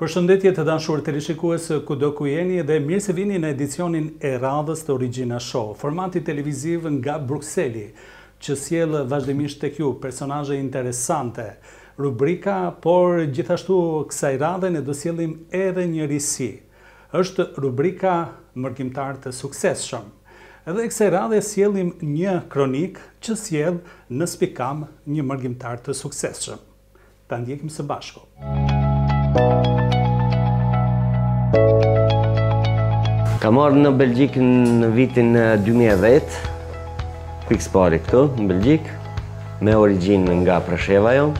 Përshëndetje të dashur teleshikues kudo ku jeni dhe mirë se vini në edicionin e radhës të Origjina Show, formati televiziv nga Brukseli, që sjell vazhdimisht tek ju personazhe interesante, rubrika, por gjithashtu kësaj radhe ne do sjellim edhe një risi. Është rubrika Mërgimtarë të Suksesshëm. Edhe kësaj radhe sjellim një kronikë që sjell në spikam një mërgimtar të suksesshëm. Ta ndjekim së bashku. Kam ardhur në Belgjikë në vitin 2010. Pikësëpari këtu në Belgjikë. Me origjinë nga Presheva jam.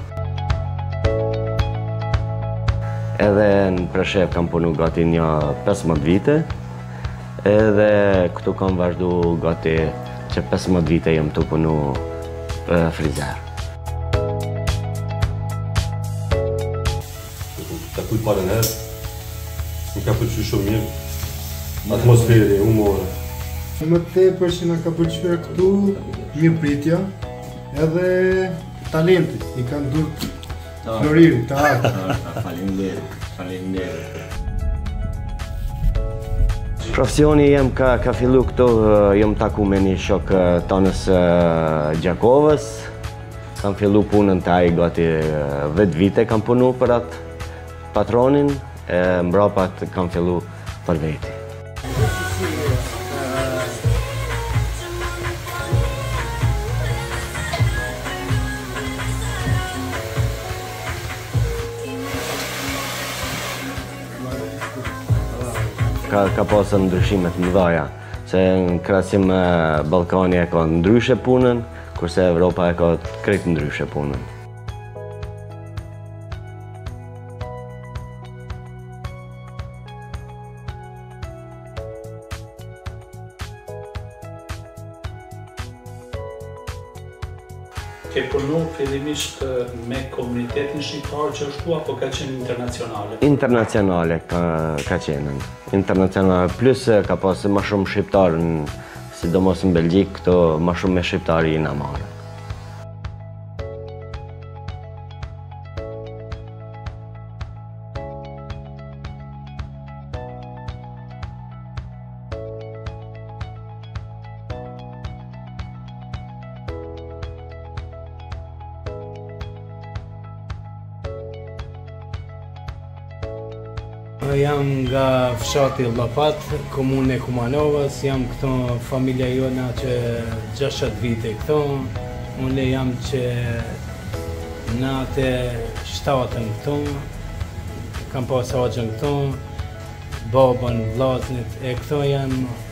Edhe në Preshevë kam punu gati një 15 vite. Edhe këtu kam vazhdu gati që 15 vite jam tu punu frizer. Ka kujt parën herë, më ka pëlqy shumë mirë, atmosferi, humori. Më tepër që na ka pëlqy këtu, mikpritja, edhe talenti, i kanë durt ah. floriri, të artë. Ah, faleminderit, faleminderit. Profesioni jem ka, ka fillu këtu, jam taku me një shok tonë të Gjakovës, Kam fillu punën te ai gati 10 vite kam punu për atë patronin, e mbrapa kam fillu për veti. Ka, ka pasë ndryshime të mëdhaja. Se në krahasim Ballkani e ka ndryshe punën, kurse Evropa e ka krejt ndryshe punën. Ke punu fillimisht me komunitetin shqiptar që është ku apo ka qenë internacionale? Internacionale ka, ka qenë. Internacionale plus ka pasë më shumë shqiptarë sidomos në Belgjikë këtu më shumë me shqiptarë jena marrë. Jam nga fshati Llopat, komuna e Kumanovës, jam këtu familja jona që 60 vite këtu, unë jam që nëntëdhjetë e shtatën këtu, kam pas axhën këtu, babën, vllaznit, e këtu janë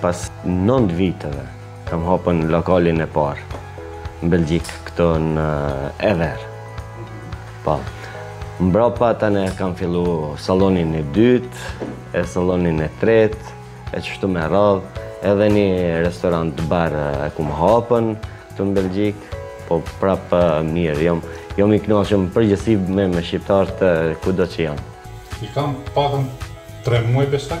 Pas nëntë viteve, kam hapën lokalin e parë në Belgjikë, këtu në Ever. Po, mbrapa tane kam fillu sallonin e dytë, e sallonin e tretë, e qështu me radhë, edhe një restorant bar e kam hapën, këtu në Belgjikë, po prapë mirë, jam, jam i knaqshëm përgjithësi me me shqiptarët kudo që janë. I kam patën tre muaj pastaj?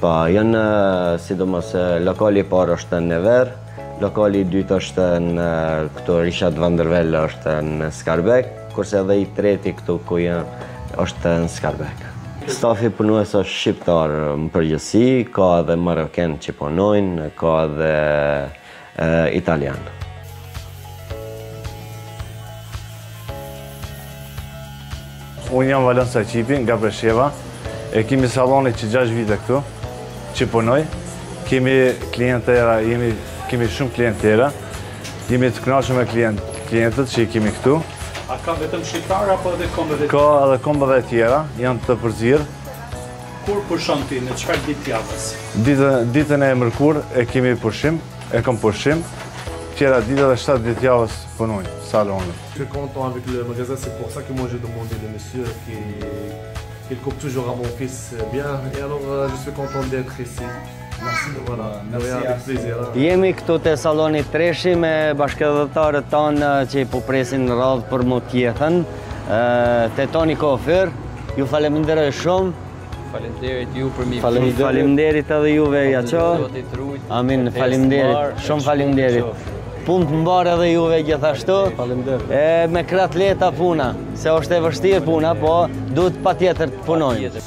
Po, janë sidomos lokali i parë është në Ever, lokali i dytë është në këtu Richard van der Velde është në Skarbek, kurse edhe i treti këtu ku janë është në Skarbek. Stafi punues është shqiptar në përgjithësi, ka edhe maroken që punojnë, ka edhe italian. Unë jam Valon Saqipi nga Presheva, e kemi sallonin që 6 vite këtu, që punoj, kemi klientera, jemi, kemi shumë klientela, jemi të knaqun me klient, klientët që i kemi këtu. A ka vetëm shqiptarë apo edhe kombëve tjera? Ka edhe kombëve tjera, janë të përzirë, Kur pushon ti, në çfarë ditë të javës? Ditën e mërkurë e kemi pushim, e kam pushim. Tjera ditë edhe 7 ditë javës punojnë, salonë. Kërë konë të avik lë më gazet si po, sa ki mojë gjithë do mundi në misyrë, ki... Ki lë kuptu gjoga më ofisë, bja, e anë gëzë fi konë të ndekë, Jemi këtu te salloni treshi me bashkatdhetarët tanë që po presin në radhë për m'u qethën. Te Toni coiffeur, ju faleminderoj shumë. Faleminderit ju për mi Faleminderit Faleminderit edhe juve ja ço. Amin, faleminderit. Shumë faleminderit. Punë të mbarë edhe juve gjithashtu. Faleminderit. E me kanë e lehtë puna, se është e vështirë puna, po duhet patjetër të punojmë.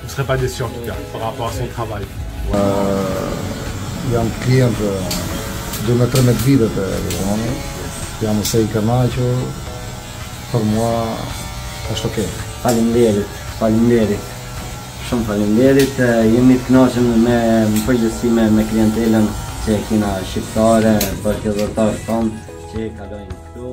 Nuk s'ka pa disë qoftë tja, pa ka pa asë një të havaj. Jam klient të dy me tre me të vide të Rëzoni, jam ose i kanaqo, për mua është okej. Okay. Falim lerit, falim lerit. Shumë falim lerit, jemi të knaqën me më përgjësime me klientelën që e kina shqiptare, për të dhëtarë tonë që e kalojnë këtu.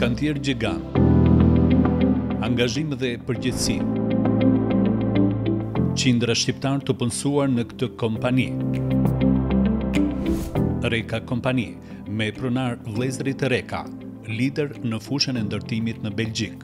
Kantier gjigant. Angazhim dhe përgjegjësi. Qindra shqiptarë të punësuar në këtë kompani. Reka Kompani me pronarë vëllezërit Reka, lider në fushën e ndërtimit në Belgjikë.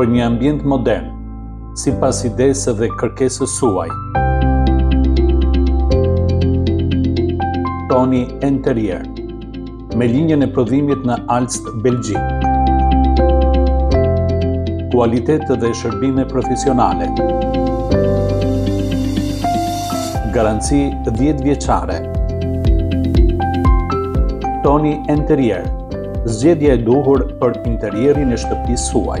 për një ambient modern, sipas idesë dhe kërkesës suaj. Toni Enterier me linjën e prodhimit në Alst, Belgjikë. Kualitet dhe shërbime profesionale. Garanci 10 vjeçare. Toni Enterier. Zgjedhja e duhur për interierin e shtëpisë suaj.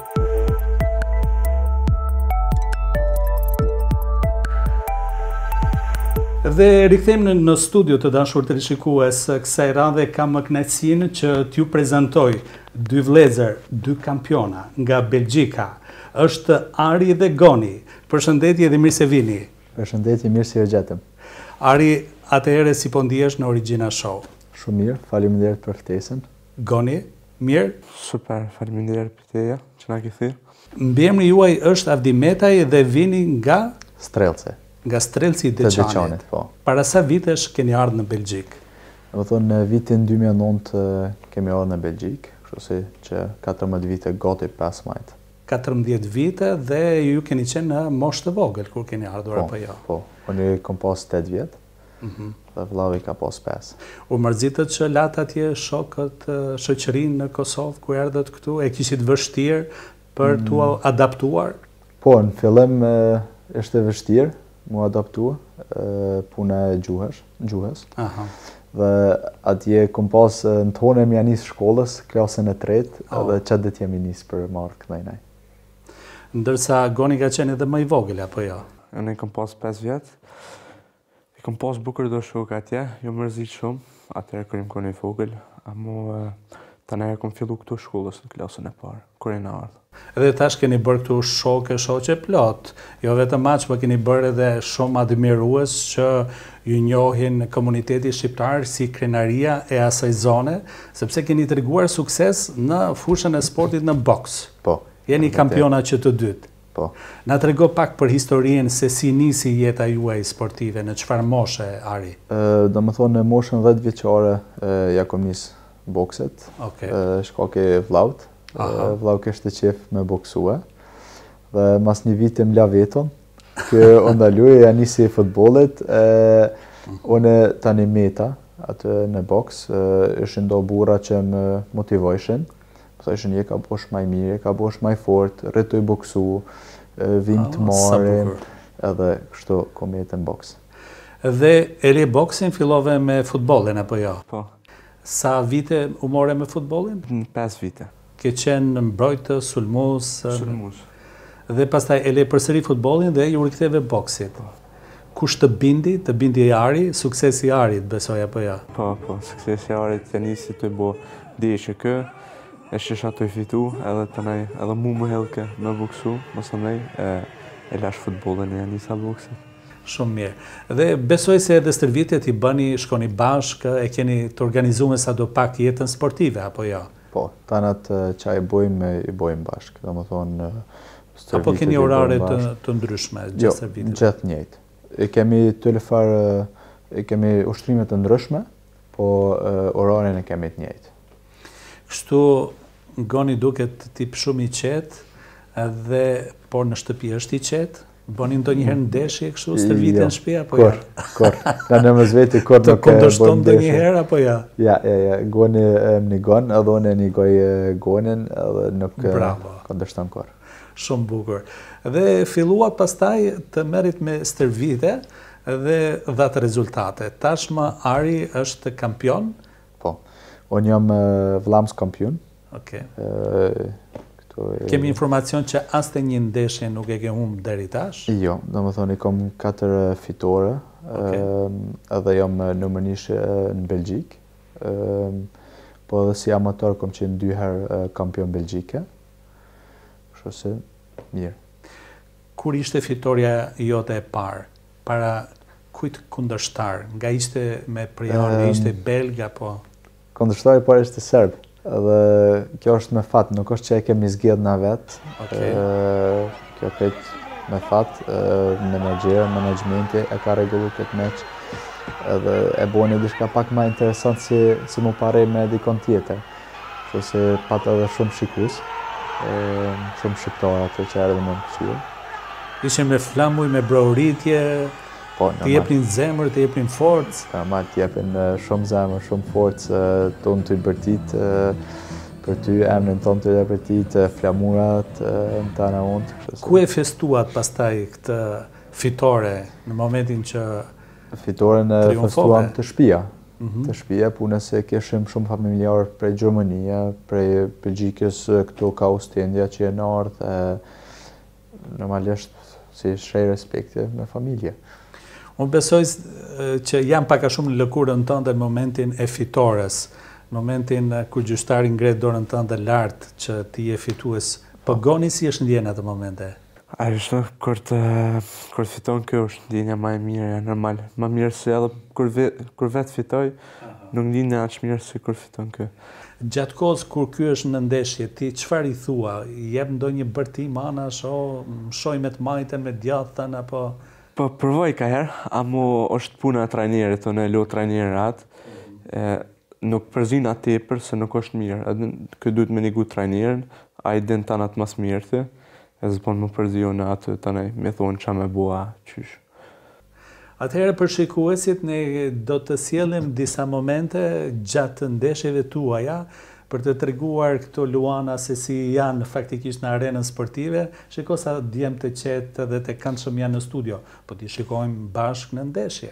Dhe rikthehemi në studio të dashur teleshikues, kësaj radhe kam kënaqësinë që t'ju prezentoj dy vëllezër, dy kampionë nga Belgjika. është Ari dhe Goni. Përshëndetje dhe mirë se vini. Përshëndetje, mirë se ju gjetëm. Ari, atëherë si po ndihesh në Origjina Show? Shumë mirë, faleminderit për ftesën. Goni, mirë? Super, faleminderit për teje që na ke thirr. Mbiemri juaj është Avdimetaj dhe vini nga? Strellci. Nga Strellci i Deçanit. Të Deçanit, po. Para sa vitesh keni ardhur në Belgjikë? Domethënë në vitin dy mijë e nëntë kemi ardhur në Belgjikë, kështu si që katërmbëdhjetë vite gati pesëmbëdhjetë. Katërmbëdhjetë vite dhe ju keni qenë në moshë të vogël kur keni ardhur apo jo? Po, po. Unë kam pas tetë vjet. dhe vëllau i ka pas pesë. U mërzitët që latë atje shokët, shoqërinë në Kosovë kur erdhët këtu? E kishit vështirë për t'u adaptuar? Po, në fillim ishte vështirë m'u adaptu, puna e gjuhës, gjuhës. Aha. Dhe atje kom pas ditën me ja nis shkollës, klasën e tretë, oh. dhe çat ditë jemi nis për me ardh këndej na. Ndërsa Goni ka qenë edhe më i vogël apo jo? Unë kam pas 5 vjet. I kom pas bukur do shok atje, jom mërzit shumë, atëherë kur jom kon i vogël, amo e, tani e kom fillu këtu shkollën në klasën e parë, kur kem ardh. Edhe tash keni bërë këtu shokë e shoqe plot, jo vetëm aq po keni bërë edhe shumë admirues që ju njohin komuniteti shqiptar si krenaria e asaj zone, sepse keni treguar sukses në fushën e sportit në boks. Po. Jeni kampionë që të dytë. Po. Na trego pak për historien se si nisi jeta juaj sportive, në çfarë moshe, Ari? Domethënë në moshën dhjetë vjeçare ia kom nis boksit. Okej. Shkak i vllait. Aha. Vllau kishte qejf me boksue. Dhe mas një viti më la vetëm. Ky u ndal, ia nisi futbollit. Unë tani meta atë në boks, ishin do burra që më motivojshin. Më thëshin, je ka bosh maj mirë, je ka bosh maj fort, rri tuj boksu, vim, ah, të marrim, edhe kështu kom met në boks. Dhe e le boksin fillove me futbollin, apo jo? Po. Sa vite u more me futbollin? Në 5 vite. Ke qenë në mbrojtës, sulmues? Sulmues. Dhe pastaj e le përsëri futbollin dhe iu riktheve boksit? Po. Kush të bindi, të bindi Ari, suksesi i Arit, besoj apo jo? Po, po, suksesi i Arit, te nisi të bo diçka, e shihsha tuj fitu, edhe tani, edhe mu më hike, me boksu, masanej, e, e lash futbollin e nisa boksit. Shumë mirë. Dhe besoj se edhe stërvitjet i bëni, shkoni bashkë, e keni të organizume sadopak jetën sportive, apo jo? Po, tanat çka i bojm i bojm bashk, domethënë stërvitjet i bojm bashk. Apo keni orare të ndryshme gjatë stërvitjeve? Jo, gjithë njëjt i kemi. Tybe far i kemi ushtrime të ndryshme, po orarin e kemi të njëjt. Kështu Goni duket tip shumë i qetë dhe por në shtëpi është i qetë? Bëni ndonjëherë ndeshje kështu jo. stërvitje jo, në shtëpi apo kurr, ja? Kurr, kurr. Në mes veti kurr nuk e bëni ndonjëherë apo ja? Ja, ja, ja. Goni e më nigon, edhe unë e nigoj gonin, edhe nuk Bravo. kundërshton kurr. Shumë bukur. Dhe filluat pastaj të merrit me stërvitje dhe dhatë rezultate. Tashmë Ari është kampion? Po. Unë jam Vlaams kampion, Okej. Okay. Kemi informacion që as te një ndeshje nuk e ke humë deri tash? Jo, domethonë, kom 4 fitore, edhe jam numër njish në Belgjikë, po edhe si amator kom qenë dy herë kampion Belgjike, shumë mirë. Kur ishte fitorja jote e parë, para kujt kundërshtari, nga ishte me prejardhje, ishte belg apo... Kundërshtari i parë ishte serb dhe kjo është me fat, nuk është që e kemi zgjedh na vet. Okej. Okay. Kjo është me fat, menaxheri, menaxhmenti e ka rregullu këtë meç. Edhe e bojnë diçka pak ma interesant si si m'u përle me dikon tjetër. Kështu se pat edhe shumë shikues, shumë shqiptarë aty që erdhën me kqyrë. Ishin me flamuj, me brohoritje, Po, normal. Të jepnin zemër, të jepnin forcë. Normal, të jepin shumë zemër, shumë forcë, tanë tuj bërtit për ty, emrin tand tuj bërtit, flamurat, në tana anët. Ku e festuat pastaj këtë fitore në momentin që triumfove? Fitoren e festuam te shpia. Mhm. Te shpia, puna se kishim shumë familjarë prej Gjermanie, prej Belgjikës, këtu ka Ostendja që jenë ardhë, Normalisht si shej respekti me familje. Unë besoj që jam pak a shumë në lëkurën tënde në momentin e fitores, në momentin kur gjyqtari ngre dorën tënde lart që ti je fitues. Po Goni si është ndjenë në atë momente? Ajo është kur kur fiton ky është ndjenja ma e mirë, normal. Ma mirë se edhe kur kur vetë fitoj. Nuk ndihna aq mirë si kur fiton ky. Gjatë kohës kur ky është në ndeshje ti çfarë i thua, i jep ndonjë bërtim anash o mshoj me të majtën me djathtën apo. Po provoj kaherë ama është puna e trajnerit unë e lo trajnerin aty e nuk përzina tepër se nuk është mirë edhe ky duhet me negu trajnerin ai i din tanat ma smirti e s'ban m'u përzi unë aty tani me thonë ça me bo a qysh. Atëherë për shikuesit ne do të sjellim disa momente gjatë ndeshjeve tuaja për të treguar këto luana se si janë faktikisht në arenën sportive. Shiko sa djem të qetë dhe të këndshëm janë në studio. Po t'i shikojmë bashkë në ndeshje.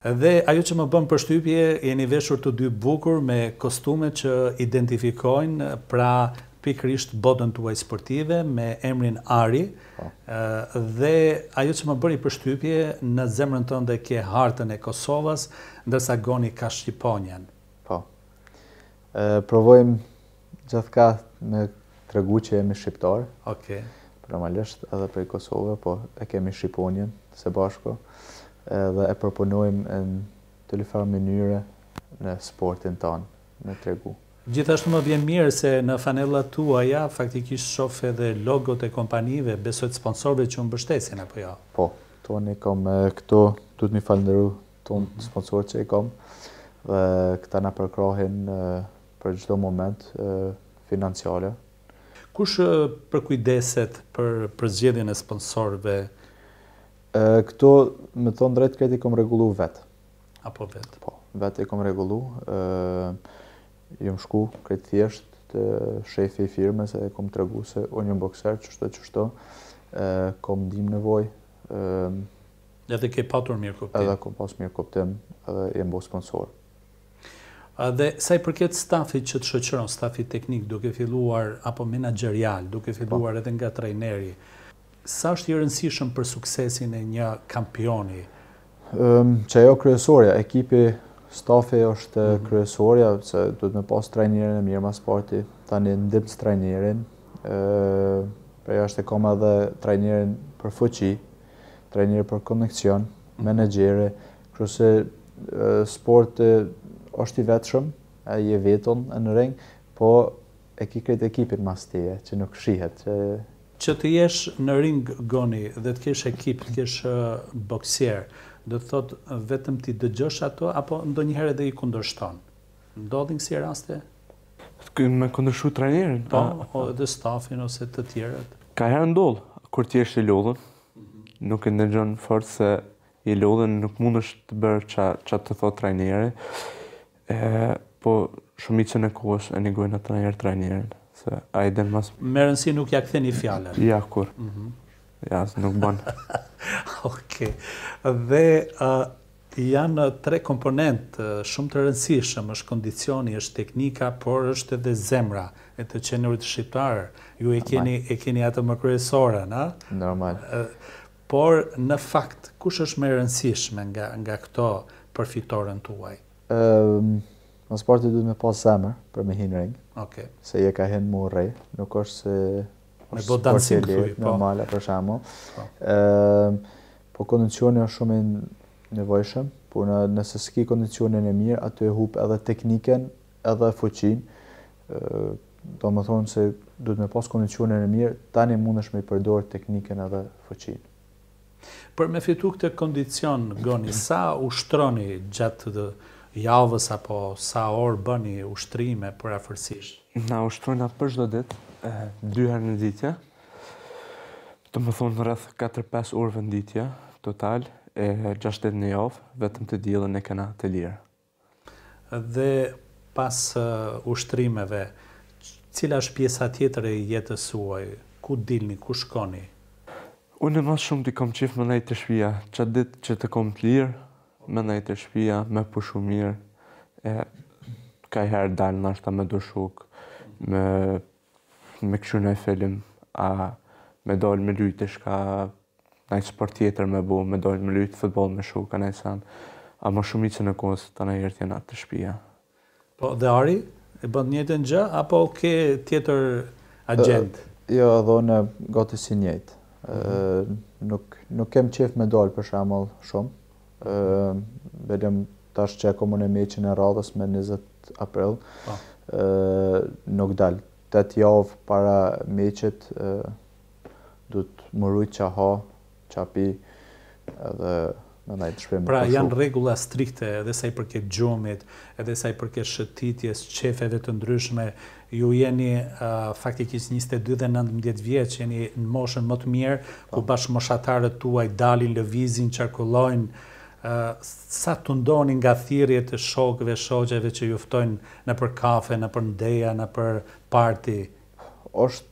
Dhe ajo që më bën përshtypje, jeni veshur të dy bukur me kostume që identifikojnë pra pikërisht botën tuaj sportive me emrin Ari dhe ajo që më bëri përshtypje, në zemrën tënde ke hartën e Kosovës, ndërsa Goni ka shqiponjën. Po. Provojmë Gjithqysh me tregu që jemi shqiptarë. Oke. Normalisht edhe prej Kosove, po e kemi shqiponjën së bashku, dhe e provojmë në një lloj far mënyre në sportin tonë, me tregu. Gjithashtu më vjen mirë se në fanellat tuaja faktikisht shof edhe logot e kompanive, besoj të sponsorve që ju mbështesin, apo jo? Po, tonë i kam këto, du me i falënderu tonë sponsorët që i kam, dhe këta më përkrahin Për çdo moment financiar. Kush përkujdeset për përzgjedhjen e sponsorëve? Këto, me të thënë drejt, krejt i kam rregullu vetë. A po vetë? Po, vetë i kam rregullu. Jam shku krejt thjesht te shefi i firmës e kam tregu se unë jam bokser, qështu qështu, kam ndihmë nevojë. Edhe ke patur mirëkuptim? Edhe kam pas mirëkuptim, edhe jan bo sponsor. Dhe sa i përket stafit që të shoqëron, stafit teknik, duke filluar, apo menaxherial, duke filluar edhe nga trajneri, sa është i rëndësishëm për suksesin e një kampioni? Qajo kryesorja, ekipi, stafi është mhm. kryesorja, se duhet me pas trajnerin e mirë ma s'pari, tani ndihmëstrajnerin, për jashtë e kam edhe trajnerin për fuqi, trajnerin për kondicion, mhm. menaxheri, Kështu se sporti është i vetëm, je vetëm në ring, po e ke krejt ekipin mas teje, që nuk shihet, që Që të jesh në ring Goni dhe të kesh ekip, të kesh boksierë, do të thotë vetëm t'i dëgjosh ato apo ndonjëherë edhe i kundërshton? Ndodhin kësi rastesh? Me kundërshu trajnerin? Po, edhe stafin ose të tjerët. Ka herë ndodh, kur ti je i lodhur, nuk e ndëgjon fort se I lodhun nuk mundesh të bën ça ça të thotë trajneri. E po shumicën e kohës e ngojna trajner trajnerin, se ai din ma. Me rëndësi nuk ja ktheni fjalën. Ja kurrë. Mm -hmm. Ja, nuk bën. Okej. Dhe ë uh, janë tre komponentë shumë të rëndësishëm, është kondicioni, është teknika, por është edhe zemra e të qenurit shqiptar. Ju e keni e keni atë më kryesorën, a? Normal. Por në fakt kush është më e rëndësishme nga nga këto për fitoren tuaj? Ëm Ma s'pari duhet me pas zemër për me hi n'ring. Okej. Okay. Se je ka hin m'u rreh, nuk është se me bo dancim këtu, po. Normale për shembull. Po. Ëm po kondicioni është shumë i nevojshëm, por në, nëse s'ke kondicionin e mirë, aty e hup edhe teknikën edhe fuqinë, domethënë se duhet me pas kondicionin e mirë, tani mundesh me i përdor teknikën edhe fuqinë. Për me fitu këtë kondicion, Goni, sa ushtroni gjatë javës apo sa orë bëni ushtrime përafërsisht? Na ushtrojna për çdo ditë, dy herë në ditja, domethonë rreth 4-5 orëve në ditja, total, e 6 ditë në javë, vetëm të dielën e kena të lirë. Dhe pas ushtrimeve, cila është pjesa tjetër e jetës suaj? Ku dilni, ku shkoni? Unë ma shumë t'i kom qef me nejt te shpija, qat dit që të kom t'lir, me nejt te shpija, me pushu mir, e kajher dal nashta me do shok, me Me kqyr naj film a me dal me lujt dishka naj sport tjetër me bo me dal me lujt futboll me shok a naj sen ama shumicën e kohës tana herët jam te shpija. Po dhe Ari? E bën të njëjtën gjë apo ke tjetër agjendë? Jo edhe unë gati si njëjtë. Nuk nuk kem qejf me dalë për shembull shumë, Vetëm tash që e kom une meqin e radhës me 20 april, po. nuk dalë. 8 javë para meqit, duhet me rujtë qa ha, qa pi, edhe me nejt te shpija. Pra janë rregulla strikte edhe sa i përket gjumit, edhe sa i përket shëtitjes, qefeve të ndryshme, Ju jeni faktikisht njëzet e dy dhe nëntëmbëdhjetë vjeç, jeni në moshën më të mirë, ku bashkëmoshatarët tuaj dalin, lëvizin, qarkullojnë, sa tundoheni nga thirrjet e shokëve, shoqeve që ju ftojnë nëpër kafe, nëpër ndeja, nëpër party? Osht,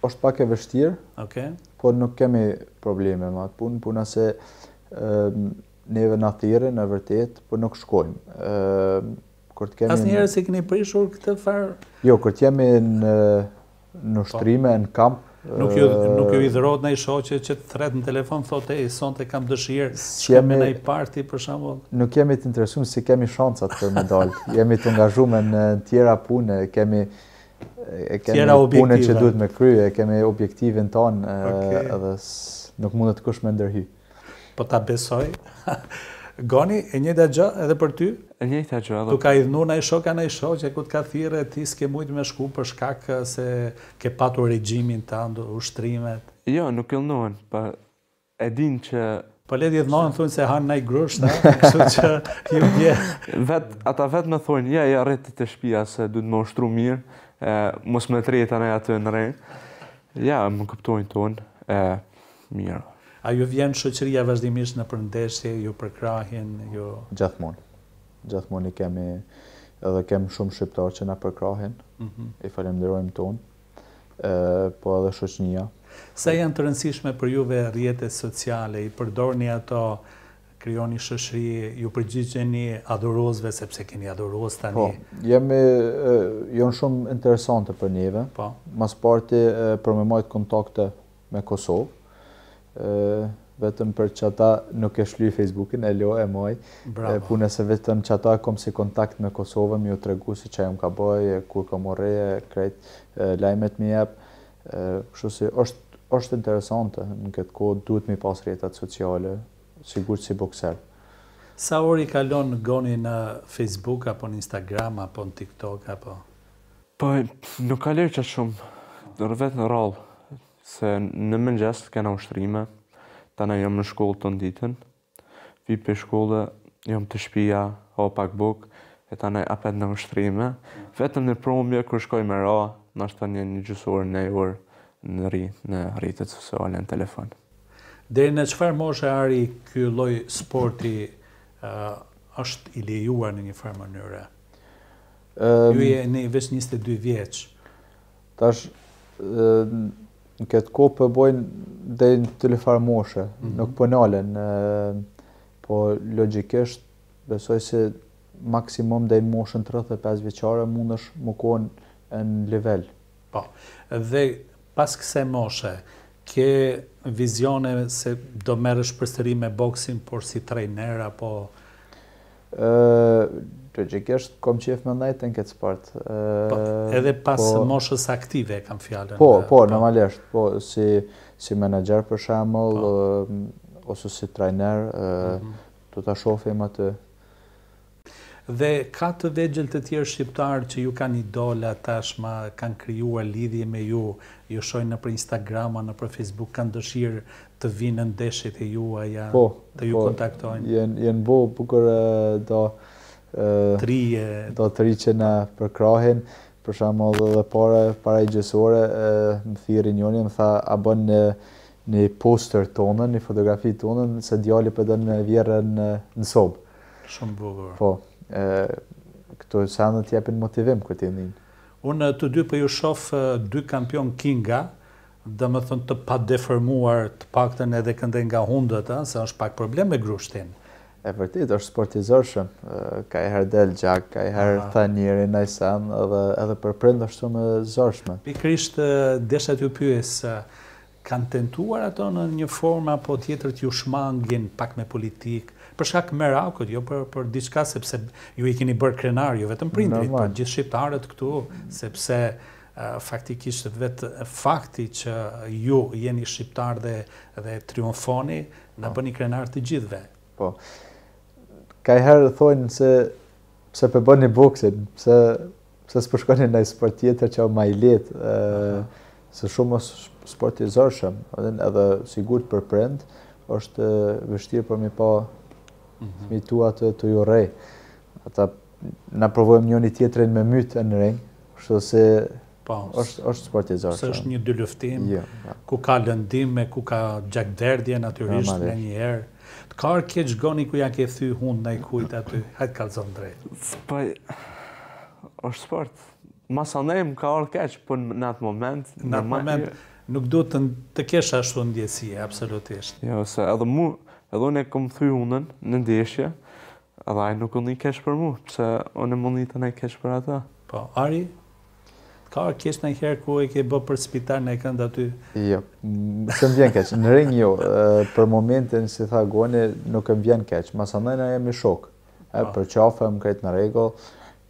osht pak e vështirë. Okej. Po nuk kemi probleme me atë punë, puna se neve na thirrin, vërtet, po nuk shkojmë. Asnjëherë s'e keni prishur këtë farë? Jo, kur jemi në po. ushtrime, në kamp. Nuk ju idhnohet naj shoqe që të thrret në telefon, thot e, sonte kam dëshirë, që kemi naj parti për shembull? Nuk jemi të interesumë, s'i kemi shansat për me dalë. Jemi të ngazhume në tjera punë, kemi punë që duhet me kry, kemi objektivin tonë, nuk mundet kush me ndërhy. Po ta besoj. Goni, e njëjta gjë edhe për ty? E njëjta gjë. T'u ka idhnu naj shok a naj shoqe, ku të ka thirrë e ti s'ke mujtë me shku për shkak se ke patur regjimin tënd, ushtrimet. Jo, nuk idhnohen, pa e dinë që... Po le të idhnohen, thonë se hanë naj grusht, a? Kështu që ju bje. Vetë, ata vetë me thonë, ja, ja, rri ti te shpia se duhet me ushtru mirë, mos me treta në atë në rejnë. Ja, më kuptojnë tanë. mirë. A ju vjen shoqëria vazhdimisht nëpër ndeshje, ju përkrahin, ju. Gjithmonë. Gjithmonë i kemi dhe kem shumë shqiptarë që na përkrahin. I falemnderojmë tanë. Po edhe shoqnia. Sa janë të rëndësishme për juve rrjetet sociale, i përdorni ato, krijoni shoqëri, ju përgjigjeni adhuruesve, sepse keni adhurues tani. Po, jemi, janë shumë interesante për neve. Po. Ma s'pari për me majtë kontakte me Kosovë vetëm për qata nuk e shlyj Facebookin e lo e moj punë se vetëm qata kom si kontakt me Kosovën me ju tregu se qaj më ka bo kur kam marrë krejt lajmet më jep kështu se është është interesante në këtë kohë duhet me pas rrjetet sociale sigur si bokser Sa orë i kalon Goni në Facebook apo në Instagram apo në TikTok apo Po nuk kaloj kaq shumë, domethënë rrallë, se në mëngjes kena ushtrime, tani jam në shkollë ton ditën, vi prej shkolle, jam te shpija, ha pak bukë, e tani apet në ushtrime, vetëm në mramje kur shkoj me ra, nashta një një gjysë orë, naj orë rri në rrjetet sociale, në telefon. Deri në çfarë moshe arrin ky lloj sporti është i lejuar në një farë mënyre? Ju jeni veç 22 vjeç. Tash në këtë kohë po bëjnë deri në çfarë moshe, mm -hmm. nuk po nalen. Po logjikisht besoj se maksimum deri në moshën 35 vjeçare mundesh me kon në level. Po. Dhe pas kësaj moshe, ke vizione se do merresh përsëri me boksin, por si trajner apo? Logjikisht kam qejf me nejt në këtë sport. Po, edhe pas po- moshës aktive e kam fjalën. Po, po, po, normalisht, po si si menaxher për shembull po. ose si trajner, mhm. do ta shohim atë. Dhe ka të vegjël të tjerë shqiptarë që ju kanë idola tashmë, kanë krijuar lidhje me ju, ju shohin nëpër Instagram a nëpër Facebook, kanë dëshirë të vinë në ndeshjet e tuaja, Po, të ju po, kontaktojnë. janë janë bo bukur ë, do ë, Të ri e. do të ri që na përkrahin, për shembull edhe para para një gjysë ore ë, më thirri njëri më tha a bën një një poster tonin, një fotografi tonë, se djali po don me vjerrë në në sobë. Shumë bukur. Po, këto sende të jepin motivim ktyne. Unë të dy po ju shof dy kampion kinga, domethënë të padeformuar të pakten edhe këndej nga hundët, se është pak problem me grushtin. E vërtetë, është sport i zorshëm, kajherë del gjak, kajherë ah. thehet njeri najsen, edhe për prind është shumë e zorshme. Pikërisht, desha të ju pyes, Kanë tentuar ato në një formë apo tjetër t'ju shmangin pak me politikë, për shkak merakut, jo për për diçka sepse ju i keni bërë krenarë jo vetëm prindërit, por gjithë shqiptarët këtu, sepse faktikisht vetë fakti që ju jeni shqiptarë dhe dhe triumfoni, na bëni krenarë të gjithëve. Po. Kajherë thonë se pse po bëni boksin, pse Pse s'po shkoni n'naj sport tjetër që është më i lehtë, se shumë sport i zorshëm, edhe për prind, është vështirë për me i pa mhm. fëmijët tu u rreh. Ata, na provojmë njëri tjetrin me myt në ring, kështu se po, është është sport i zorshëm. Se është një dyluftim, jo, po. ku ka lëndime, ku ka gjakderdhje natyrisht. Nënjëherë. T'ka ardh keq Goni kur ja ke thy hundën najkujt aty hajt kallxom drejt. Po është sport. Masandej më ka ardhur keq, po në atë moment, në atë moment nuk duhet të të kesh ashtu ndjesi, absolutisht. Jo, se edhe mu, edhe unë e kam thy hundën në ndeshje, edhe ai nuk u ni keq për mua, pse unë m'u ni keq për atë. Po, Ari? Ka keq najherë kur e ke bë për spital najkënd aty? Jo, s'më vjen keq. Në ring jo, për momentin si tha Goni, nuk më vjen keq. Masanej na jemi shok. E po. përqafemi krejt në rregull,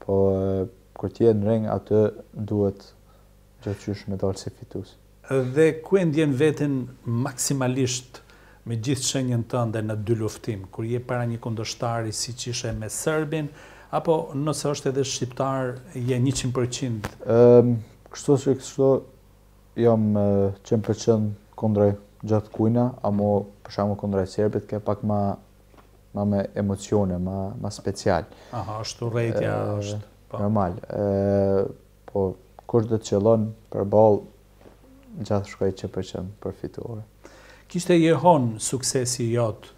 po kur t'je në ring aty duhet gjithqysh me dalë si fitus. Dhe kur e ndjen veten maksimalisht me gjithë qenien tënde në dyluftim, kur je para një kundërshtari siç ishe me serbin, apo nëse është edhe shqiptar je njëqind për qind. Ehm, kështu që kështu jam qind për qind kundrejt gjithkujna, amo për shembull kundrejt serbit ke pak ma ma me emocione, ma ma special. Aha, ashtu rrejtja është. Po. Normal. Ë Po kushdo t'qëllon përballë gjithë shkoj qind për qind për fitore. Kishte jehonë suksesi jot,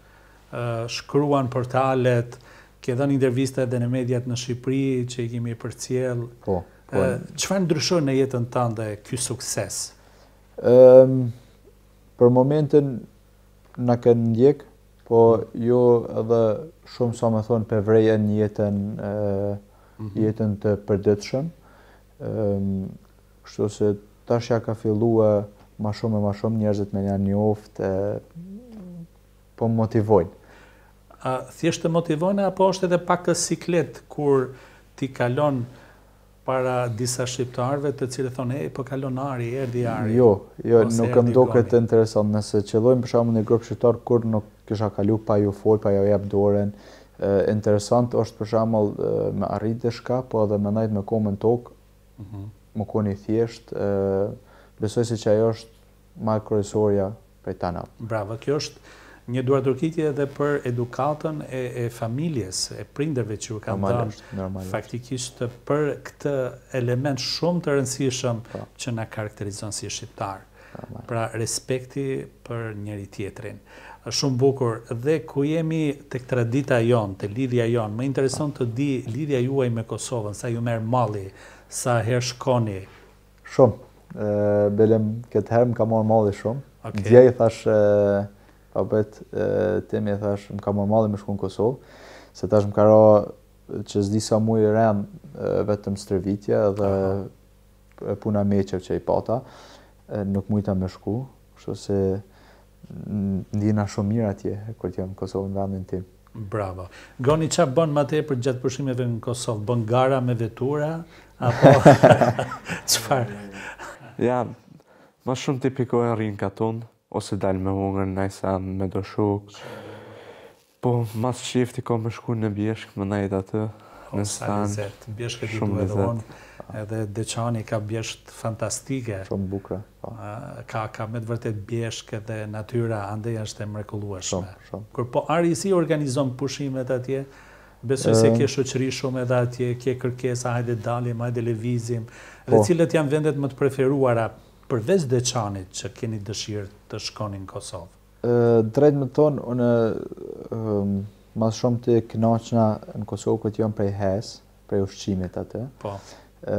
shkruan portalet, ke dhënë intervista edhe në mediat në Shqipëri që i kemi përcjellë. Po. Çfarë ndryshoi në jetën tënde ky sukses? Ëm për momentin ka ndiku, po jo edhe shumë sa me thonë p'e vrej n'jetën, ë jetën t'përditshme, kështu se tash ja ka fillua ma shumë e ma shumë njerëzit me na njoft, po më motivojnë. A thjesht të motivojnë, apo është edhe pak siklet, kur ti kalon para disa shqiptarëve të cilët thonë, ej, po kalon Ari, erdhi Ari. Jo, jo, nuk m'u doket interesant, nëse qëllojnë për shumë një grupë shqiptarë, kur nuk kisha kalu pa ju folë, pa ju jap dorën, E interesant është për shembull me arrit diçka, po edhe me nejt me komë në tokë, mhm. me konë i thjeshtë, besoj se qajo është ma kryesorja për tanë. Bravo, kjo është një duartrokitje edhe për edukatën e, e familjes, e prindërve që ju kanë dhënë faktikisht për këtë element shumë të rëndësishëm po. që na karakterizon si shqiptarë. Pra respekti për njëri tjetrin. Është shumë bukur. Dhe kur jemi tek tradita jonë, te lidhja jonë, më intereson të di lidhja juaj me Kosovën, sa ju merr malli, sa herë shkoni? Shumë. Bile, këtë herë më ka marrë malli shumë. Okay. Dje i thash babës tem i thash më ka marrë malli me shku në Kosovë, se tash më ka ra që s'di sa muj rend vetëm stërvitja dhe puna, meçet që i pata, nuk mujta me shku, kështu se ndihna shumë mirë atje, kur jam në Kosovë në vendin tim. Bravo. Goni, çka bën ma tepër gjatë pushimeve në Kosovë? Bën gara me vetura? Apo, çfarë? Ja, ma shumë tipik, rri n'katun, ose dalë me hangër najsen me do shokë. Po ma s'qejfi ka me shku në bjeshk me nejt aty në stan shum lezet edhe Deçani ka bjeshkë fantastike shum t'bukra po ka ka me të vërtet bjeshk edhe natyra andej asht e mrekullueshme kurse Ari si i organizon pushimet atje besoj se ke shoqëri shum edhe atje ke kërkesa hajde dalim hajde lëvizim dhe cilet jan vendet më të preferuara përveç Deçanit që keni dëshir të shkoni në Kosovë. Drejt me thanë, unë ma s'shumti kënaqna në Kosovë kur jam prej hajes, prej ushqimit atë. Po. E,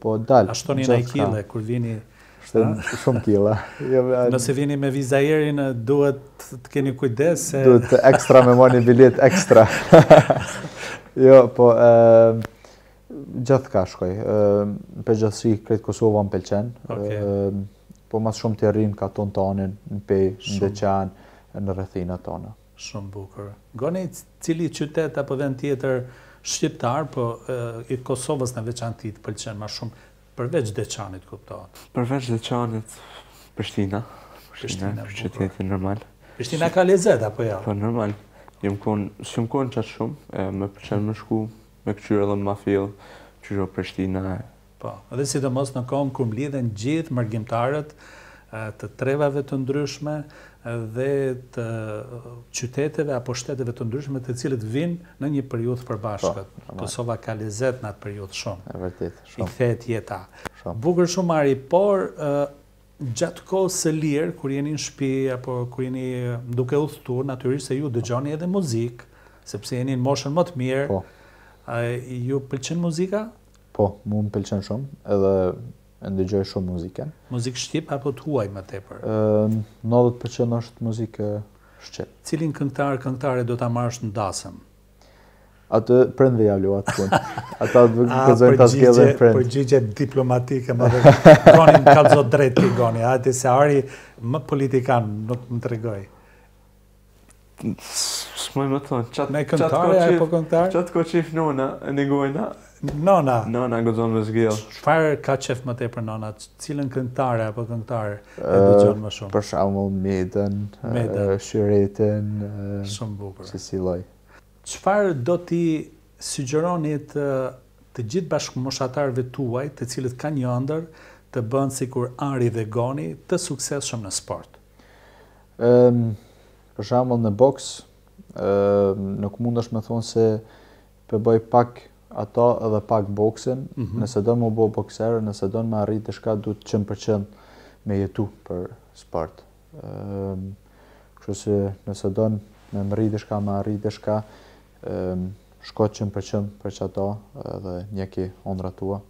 po dal. A shtoni në kile, kur vini... Shton shumë kila. Jo, Nëse vini me Wizz Air-in, duhet të keni kujdes se... Duhet ekstra me marrë biletë ekstra. jo, po... E, Gjithkah shkoj. Në përgjithësi, krejt Kosova më pëlqen. Po ma s'shumti rri n'katun tanin, në Pejë, në Deçan, në rrethinat tana. Shumë bukur. Goni, cili qytet apo vend tjetër shqiptar, po i Kosovës në veçanti të pëlqen ma shumë, përveç Deçanit kuptohet? Përveç Deçanit, Prishtina. Prishtina, bukur. Qyteti, normal. Prishtina ka lezet, apo jo? Ja? Po normal. Jam konë qaty shumë, më pëlqen me shku. Me kqyr edhe m'u afru qysh o Prishtina e. Po, dhe sidomos në kohën kur mblidhen gjithë mërgimtarët të trevave të ndryshme dhe të qyteteve apo shteteve të ndryshme të cilët vijnë në një periudhë të përbashkët. Po, normal. Kosova ka lezet në atë periudhë shumë. E vërtetë, shumë. I kthehet jeta. Shumë. Bukur shumë Ari, por Gjatë kohës së lirë, kur jeni në shpi apo kur jeni duke udhëtuar, natyrisht se ju dëgjoni edhe muzikë, sepse jeni në moshën më të mirë. Po. A ju pëlqen muzika? Po, mu më pëlqen shumë, edhe e ndëgjoj shumë muzikën. Muzikë shqip apo të huaj më tepër? Ë, 90% është muzikë shqip. Cilin këngëtar, këngëtare do ta marrësh në dasëm? Atë prend dhe jalu atë punë. Ata të gëzojnë të asgjë dhe prend. Përgjigje diplomatike, më dhe goni më kalë zotë drejtë të goni. A ti se ari më politikan, nuk më të tregon. Së më më thonë, çfarë ka qef, çfarë ka qef nona, na gojna, Nona. Nona guxon me zgjedh. Çfarë ka qef më tepër nona? Cilën këngëtare apo këngëtar e dëgjon më shumë? Për shembull Medën, Shyretin. Shumë bukur. Si si lloj. Çfarë do t'i sugjeronit të gjithë bashkëmoshatarëve tuaj të cilët kanë një ëndërr të bëhen sikur Ari dhe Goni të suksesshëm në sport? Për shembull në boks nuk mundesh me thonë se të bëj pak ato edhe pak boksin, mm -hmm. nëse do me u bo bokser, nëse don me arrit diçka, duhet qind për qind me jetu për sport. Um, kështu se nëse don me mrri diçka, me arrit diçka, um, shko qind për qind për qato edhe ndjeki ondrrat tua.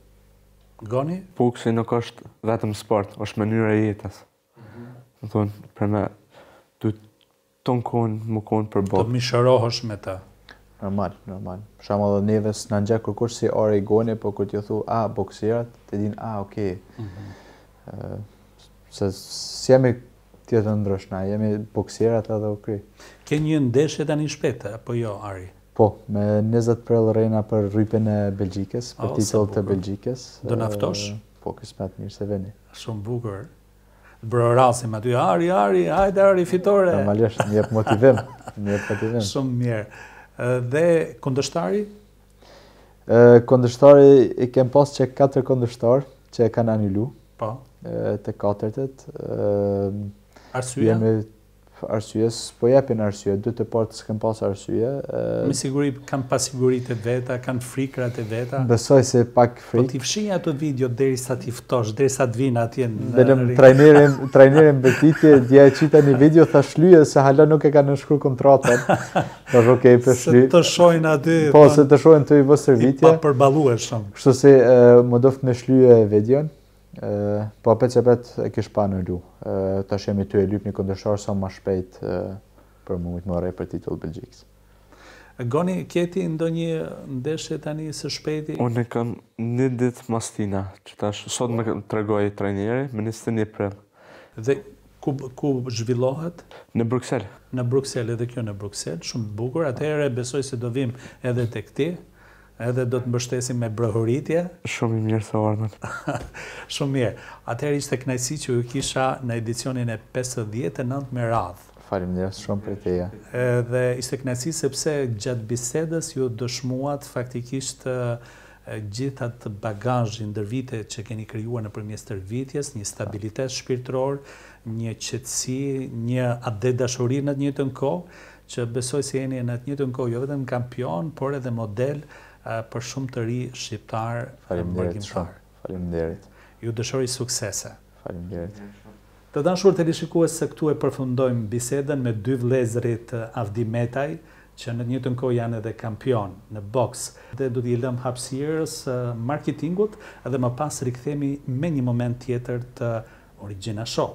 Goni? Boksi nuk është vetëm sport, është mënyrë e jetës. Mm -hmm. Thonë, për me, duhet Ton kohën mu kon për boks. Të mishërohesh me të. Normal, normal. Për shembull edhe neve s'na njeh kurrkush si Ari e Goni, po kur t'ju thua boksierat, të din a ok. Ëh, se s'jemi tjetër ndrysh na, jemi boksierat edhe u kry. Ke një ndeshje tani shpejt, apo jo Ari? Po, me 20 prill rrehna për rrypin e Belgjikës, për titull të Belgjikës. Do na ftosh? Po, kismet, mirë se vini. Shumë bukur. Bërtasim aty, ari, ari, hajde ari, fitore. Normalisht, na jep motivim, na jep motivim. Shumë mirë. Dhe kundërshtari? Kundërshtari, i kem pas qe katër kundërshtarë që e kanë anulu. Po. Të katërtit. Arsye? Pff arsye s'po jepin arsye dy të parët s'kanë pas arsye e. Me siguri kanë pasiguritë e veta kanë frikërat e veta. Besoj se pak frikë. Po t'i fshish ato video derisa t'i ftosh derisa të vijnë atje në. Bile trajneri trajneri bërtiti dje e qita një video tha shlyje se hala nuk e kanë nënshkru kontratën. Po ok po e shlyj. Se të shohin aty. Po se të shohin ty në stërvitje. I papërballueshëm. Kështu që m'u desht me shlyje videon. Po pe se vet e kish anulu. Tash jemi tu e lyp një kundërshtar sa ma shpejt për me mujt me u rreh për titull të Belgjikës. Goni, ke ti ndonjë ndeshje tani së shpejti? Unë e kam një ditë mas tina, që tash sot më tregoi trajneri, me njëzet e një prill. Dhe ku ku zhvillohet? Në Bruksel. Në Bruksel, edhe kjo në Bruksel, shumë bukur. Atëherë besoj se do vim edhe tek ti, edhe do të mbështesim me brohoritje. Shumë mirë se erdhët. Shumë mirë. Atëherë ishte kënaqësi që ju kisha në edicionin e pesëdhjetë e nëntë me radhë. Faleminderit shumë prej teje. Edhe ishte kënaqësi sepse gjatë bisedës ju dëshmuat faktikisht gjithë atë bagazhin ndër vite që keni krijuar nëpërmjet stërvitjes, një stabilitet shpirtëror, një qetësi, një atdhedashuri në të njëjtën kohë, që besoj se jeni në të njëjtën kohë jo vetëm kampion, por edhe model për shumë të ri shqiptarë mërgimtarë. Faleminderit shumë. Faleminderit. Ju dëshiroj suksese. Faleminderit. Të dashur teleshikues se këtu e përfundojmë bisedën me dy vëllezërit Avdimetaj që në të njëjtën kohë janë edhe kampionë në boks dhe do t'i lëmë hapësirës marketingut dhe më pas rikthehemi me një moment tjetër të Origjina Show.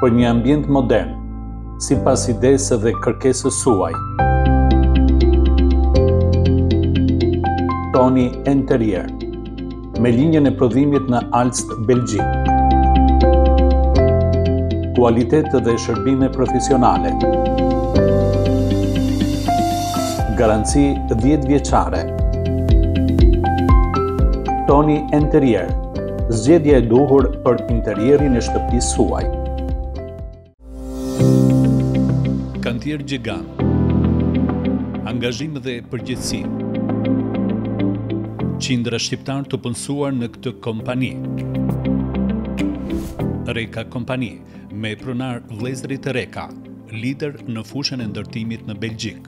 Për një ambient modern, sipas idesë dhe kërkesës suaj. Toni Interior, me linjën e prodhimit në Aalst, Belgjikë kualitet dhe shërbime profesionale. Garanci 10 vjeçare. Toni Interior Zgjedhja e duhur për interierin e shtëpisë suaj. Kantiere gjigante Angazhim dhe përgjegjësi Qindra shqiptarë të punësuar në këtë kompani Reka Kompani me pronarë vëllezërit Reka, lider në fushën e ndërtimit në Belgjikë.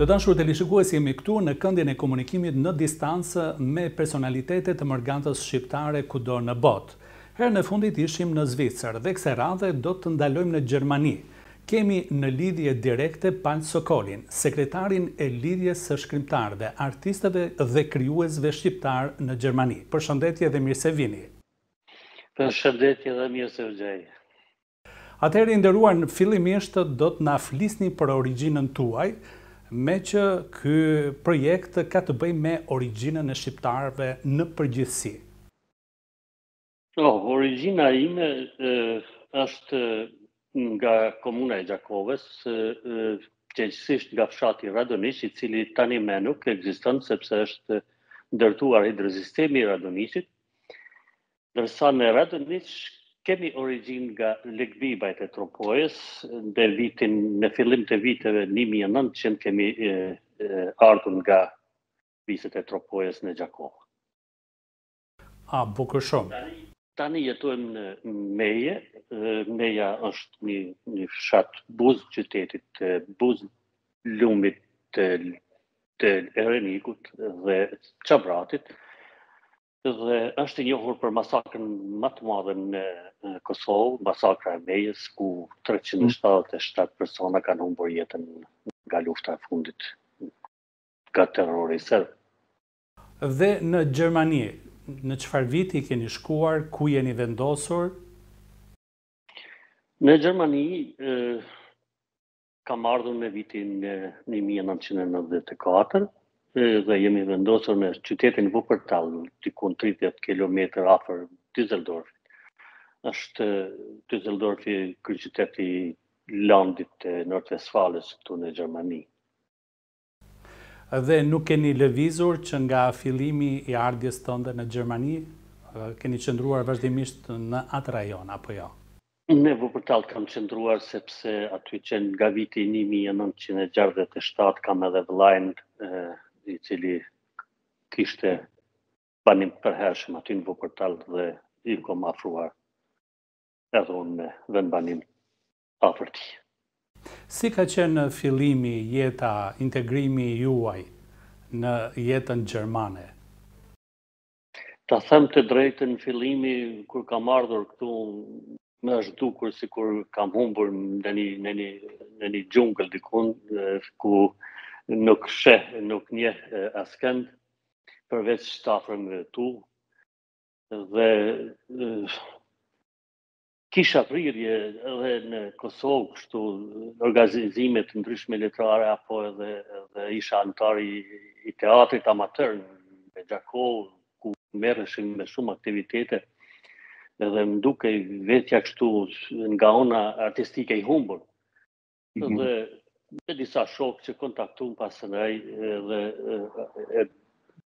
Të dashur teleshikues, jemi këtu në këndin e komunikimit në distancë me personalitete të mërgatës shqiptare kudo në botë. Herën e fundit ishim në Zvicër dhe kësaj radhe do të ndalojmë në Gjermani. Kemi në lidhje direkte Pal Sokolin, sekretarin e Lidhjes së Shkrimtarëve, Artistëve dhe Krijuesve Shqiptarë në Gjermani. Përshëndetje dhe mirësevini! Përshëndetje dhe mirë se ju gjej. Atëherë i nderuar fillimisht do të na flisni për origjinën tuaj, meqë ky projekt ka të bëjë me origjinën e shqiptarëve në përgjithësi. Oh, origjina ime është nga komuna e Gjakovës, gjegjësisht nga fshati Radoniq, i cili tani më nuk ekziston sepse është ndërtuar hidrosistemi i Radoniqit. Ndërsa në Radoniq kemi origjinë nga Lekbibajt e Tropojës, dhe vitin në fillim të viteve 1900 kemi ardhur nga viset e Tropojës në Gjakovë. Ah bukur shumë. Tani jetojmë në Meje, Meja është një një fshat buzë qytetit, buzë lumit të të Erenikut dhe Çabratit dhe është i njohur për masakrën më të madhe në Kosovë, masakra e Mejës ku 377 persona kanë humbur jetën nga lufta e fundit nga terrori serb. Dhe në Gjermani, në çfarë viti keni shkuar, ku jeni vendosur? Në Gjermani kam ardhur në vitin 1994 dhe jemi vendosur në qytetin Wuppertal, dikun 30 kilometër afër Düsseldorfit. Është Düsseldorfi kryeqyteti i landit të Nordrhein-Westfalen këtu në Gjermani. Dhe nuk keni lëvizur që nga fillimi i ardhjes tënde në Gjermani, keni qëndruar vazhdimisht në atë rajon, apo jo? Në Wuppertal kam qëndruar sepse aty që nga viti një mijë e nëntëqind e gjashtëdhjetë e shtatë kam edhe vëllain i cili kishte banim të përhershëm aty në Wuppertal dhe i kom afruar edhe unë me vendbanim. afër tij. Si ka qenë fillimi, jeta, integrimi juaj në jetën gjermane? Ta them të drejtën, fillimi kur kam ardhur këtu më është dukur sikur kam humbur në një në një në një xhungël dikun ku nuk sheh, nuk njeh askënd përveç të afërmve tu dhe kisha prirje edhe në Kosovë kështu organizime të ndryshme letrare apo edhe edhe isha anëtar i, i teatrit amator në Gjakovë ku merreshim me shumë aktivitete edhe më dukej vetja kështu nga ona artistike i humbur. Mhm. dhe me disa shokë që kontaktun pasanej dhe e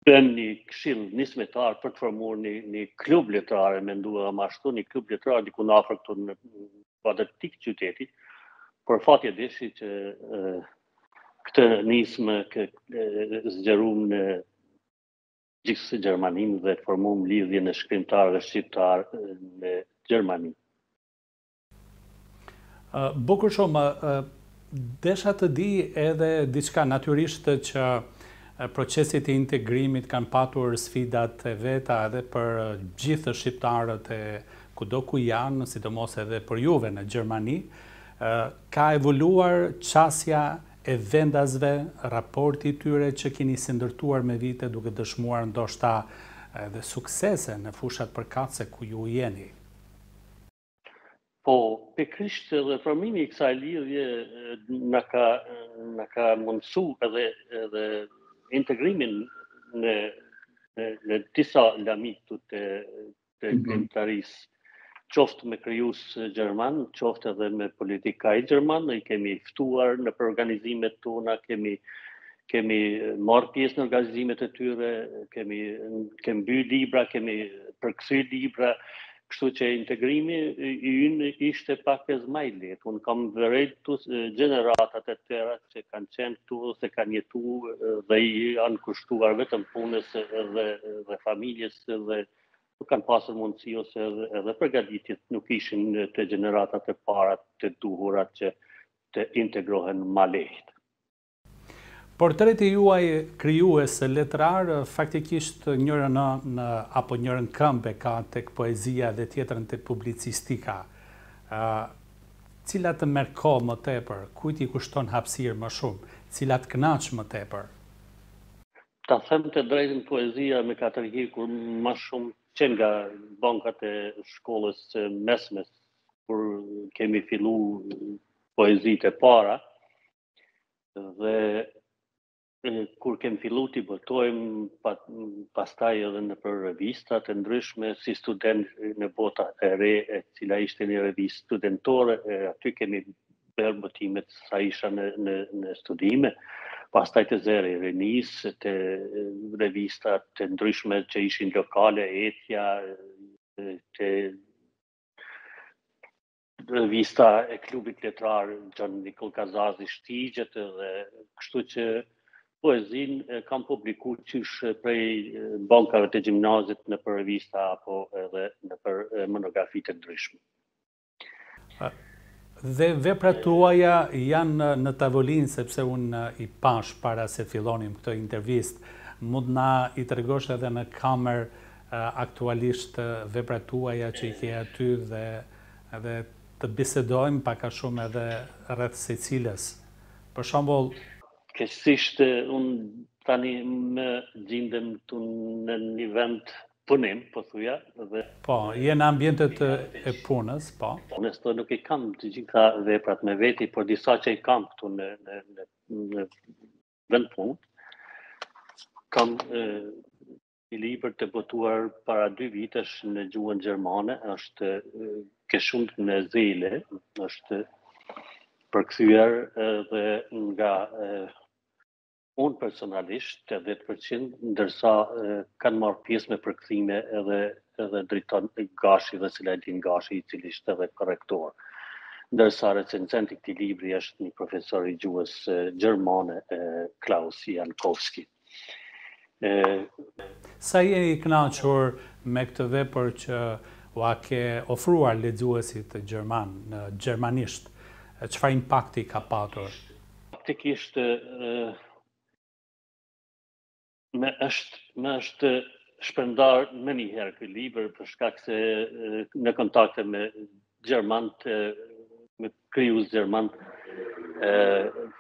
bëm një këshill nismetar për të formuar një, një klub letrar, e menduam ashtu, një klub letrar diku në afër këtu në kuadër të një qyteti, por fati e deshi që e, këtë nismë ta zgjerojmë në gjithë Gjermaninë dhe të formojmë Lidhjen e Shkrimtarëve Shqiptarë në Gjermani. Bukur shumë, desha të di edhe diçka natyrisht që proceset e integrimit kanë patur sfidat e veta edhe për gjithë shqiptarët e kudo ku janë, sidomos edhe për juve në Gjermani, ka evoluar qasja e vendasve, raporti i tyre që keni si ndërtuar me vite duke dëshmuar ndoshta edhe suksese në fushat përkatëse ku ju jeni? Po, pikërisht edhe formimi i kësaj lidhjeje na ka na ka mundësu edhe edhe integrimin në në, në disa lami të të të mhm. krijimtarisë qoftë me krijues gjermanë, qoftë edhe me politikaj gjermanë, i kemi ftuar nëpër organizimet tona, kemi kemi marrë pjesë në organizimet e tyre, kemi kemi ble libra, kemi përkthy libra, Kështu që integrimi ynë ishte pakez ma i lehtë. Unë kam vërejtu gjeneratat e tjera që kanë qenë këtu ose kanë jetu dhe i janë kushtuar vetëm punës dhe, dhe familjes dhe nuk kanë pasur mundësi ose edhe, edhe përgatitjet nuk ishin te gjeneratat e para të duhurat që të integrohen ma lehtë. Portreti juaj krijues letrar faktikisht njërën anë apo njërën këmbë e ka tek poezia dhe tjetrën tek publicistika. Cila të merr kohë më tepër, kujt i kushton hapësirë më shumë, cila të kënaq më tepër? Ta them të drejtën poezia më ka tërhiqur më shumë që nga bankat e shkollës së mesme kur kemi fillu poezitë e para, Dhe kur kem fillu të botojmë, pa, pastaj edhe nëpër revista të ndryshme, si student në Bota e Re, e cila ishte një revistë studentore, e aty kemi bërë botimet sa isha në, në, në studime, pastaj te Zëri i Rinisë, te revista të ndryshme që ishin lokale, etja, të revista e klubit letrar Gjon Nikollë Kazazi Shtigjet dhe kështu që poezinë e kam publiku qysh prej bankave të gjimnazit nëpër revista apo edhe nëpër monografi të ndryshme. Dhe veprat tuaja janë në tavolinë, sepse unë i pashë para se të fillonim këtë intervistë, mund na i tregosh edhe në kamerë aktualisht veprat tuaja që i ke aty dhe nështë. Edhe të bisedojmë pak a shumë edhe rreth secilës. Për shembull. Fatkeqësisht unë tani më gjindem në një vend punim, pothuaj, dhe. Po, je në ambientet e punës, po. Po, nuk i kam të gjitha veprat me veti, por disa që i kam këtu në në në në vend punë. Kam Një libër të botuar para dy vitesh në gjuhën gjermane është Geschundene Seele, është përkthyer dhe nga unë personalisht 80% ndërsa kanë marrë pjesë me përkthime edhe, edhe Driton Gashi dhe Siladin Gashi, i cili është edhe korektor. Ndërsa recenzent i këtij libri është një profesor i gjuhës gjermane, Klaus Jankowski. Sa je i kënaqur me këtë vepër që ua ke ofruar lexuesit gjerman në gjermanisht? Çfarë impakti ka patur? Faktikisht më është më është shpërndarë menjëherë ky libër për shkak se në kontakte me gjermanët me krijues gjermanë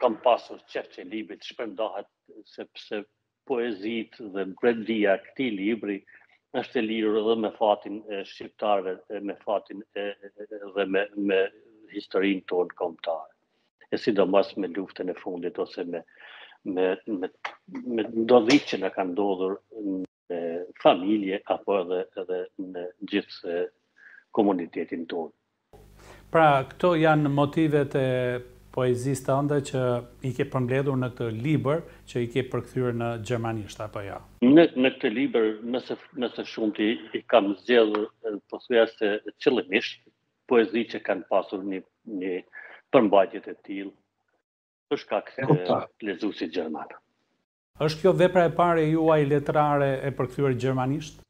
kam pasur qejf që libri të shpërndahet sepse poezitë dhe brendia këtij libri është e lidhur edhe me fatin e shqiptarve, me fatin e, dhe me, me historinë tonë kombtare. E sidomos me luftën e fundit ose me, me, me, me ndodhitë që na ka ndodhur në familje apo edhe edhe në gjithë komunitetin tonë. Pra, këto janë motivet e poezisë tënde që i ke përmbledhur në këtë libër që i ke përkthyer në gjermanisht apo jo? Në në këtë libër më së më së shumti i kam zgjedhur pothuajse qëllimisht poezi që kanë pasur një një përmbajtje të tillë për shkak të lexuesit gjerman. Është kjo vepra e parë e juaj letrare e përkthyer gjermanisht?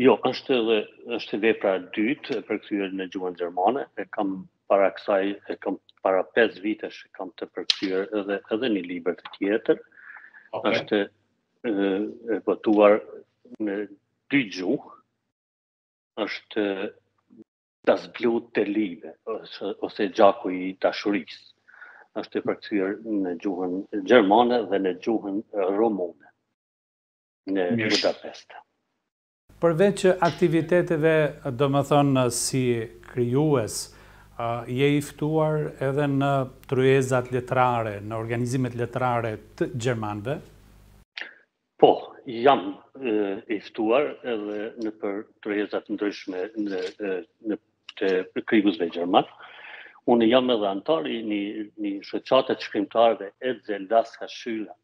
Jo, është edhe është vepra e dytë e përkthyer në gjuhën gjermane, e kam para kësaj e kam para 5 vitesh kam të përkthyer edhe edhe një libër të tjetër. Okay. Është e botuar në dy gjuhë. Është Das Blut der Liebe ose Gjaku i Dashurisë është e përkthyer në gjuhën gjermane dhe në gjuhën rumune në Budapest. Përveç aktiviteteve, domethënë si krijues, je i ftuar edhe në tryezat letrare, në organizimet letrare të gjermanëve? Po, jam i ftuar edhe nëpër tryeza të ndryshme në, në të krijuesve gjermanë. Unë jam edhe anëtar i një, një shoqate të shkrimtarëve Else Lasker-Schüler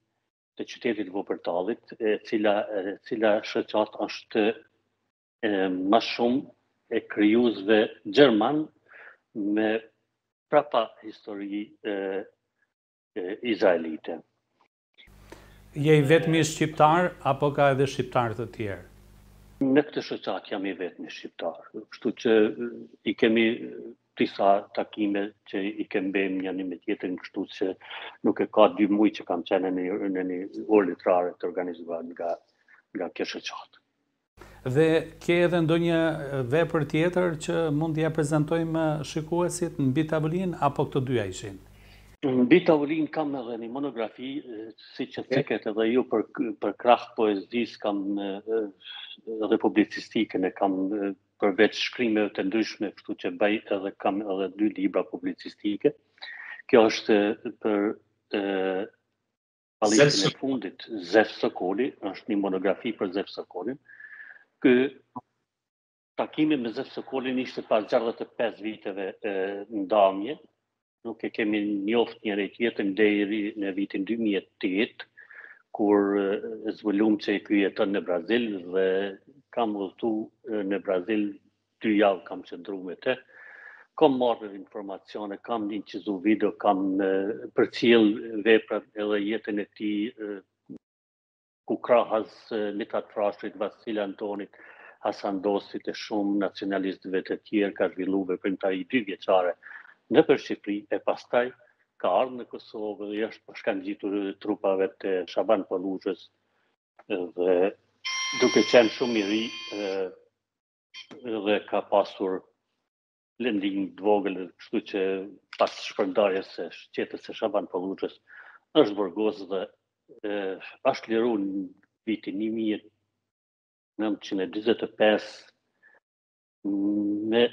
të qytetit Vupertalit, e cila, e cila shoqatë është e, ma shumë e krijuesve gjermanë me prapahistori e, e, izraelite. Je i vetmi shqiptar apo ka edhe shqiptarë të tjerë? Në këtë shoqatë jam i vetmi shqiptar, kështu që i kemi disa takime që i kem bëjmë njani me tjetrin, kështu që nuk e ka dy muj që kam qenë në një orë letrare të organizuar nga, nga kjo shoqatë. Dhe ke edhe ndonjë vepër tjetër që mund t'ia prezantojmë shikuesit mbi tavolinë apo këto dyja ishin? Mbi tavolinë kam edhe një monografi, siç e cekët edhe ju për përkrah poezisë kam edhe publicistikën e kam përveç shkrimeve të ndryshme, kështu që bëj edhe kam edhe dy libra publicistike. Kjo është për Ballistin e fundit, Zef Sokoli, është një monografi për Zef Sokolin. Ky takimi me Zef Sokolin ishte pas 65 viteve e, ndamje, nuk e kemi njoft njëri-tjetrin deri në vitin 2008, kur zbulum që e ky jeton në Brazil dhe kam udhëtu në Brazil Dy javë kam qëndru me të, kam marrë edhe informacione, kam inçizu video, kam përcjell veprat edhe jetën e tij ku krahas Mithat Frashërit, Vasil Andonit, Hasan Dostit e shumë nacionalistëve të tjerë ka zhvillu veprimtari dyvjeçare nëpër Shqipëri e pastaj ka ardhë në Kosovë dhe i është bashkangjitur trupave të Shaban Polluzhës dhe duke qenë shumë i ri dhe ka pasur lëndim të vogël, kështu që pas shpërndarjes së çetës së Shaban Polluzhës është burgos dhe e, është liru në vitin 1945 me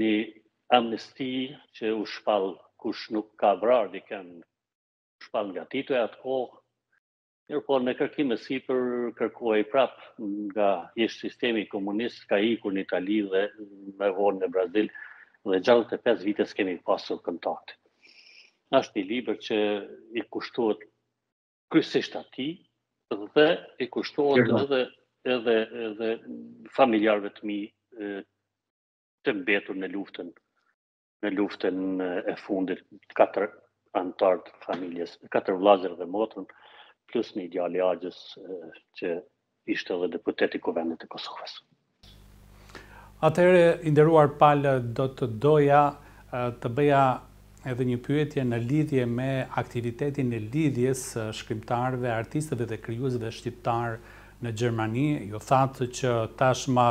një amnesti që u shpall kush nuk ka vrarë dikën u shpall nga Titoja atë kohë Mirëpo në kërkim e sipër kërkohej prap nga ish-sistemi komunist ka ikur në Itali dhe më vonë në Brazil dhe 65 vite s'kemi pasur kontakt. Ashtë një libër që i kushtohet kryesisht atij dhe i kushtohet edhe, edhe, edhe familjarëve të mi të mbetur në luftën në luftën e fundit katër anëtarë të familjes, katër vëllezër dhe motrën, plus një djalë i axhës që ishte edhe deputet i Kuvendit të Kosovës. Atëherë, i nderuar Palë, do të doja të bëja edhe një pyetje në lidhje me aktivitetin e Lidhjes së Shkrimtarëve, Artistëve dhe Krijuesve Shqiptarë në Gjermani. Ju thatë që tashmë